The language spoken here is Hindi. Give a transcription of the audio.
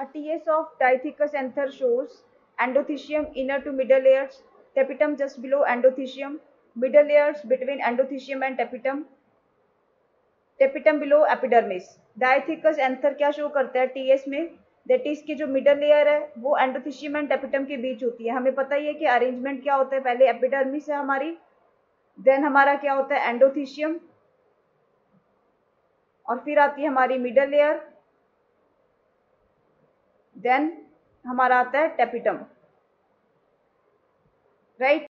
A TS of Dithecus anther shows endothecium inner to middle layers, tapetum just below endothecium, middle layers between endothecium and tapetum, tapetum below epidermis. Dithecus anther क्या शो करता है टीएस में दैट इज़ की जो मिडल लेयर है वो एंडोथीशियम एंड टेपिटम के बीच होती है हमें पता ही है कि अरेंजमेंट क्या होता है पहले एपिडर्मिस है हमारी देन हमारा क्या होता है एंडोथीशियम और फिर आती है हमारी मिडल लेयर देन हमारा आता है टेपिटम राइट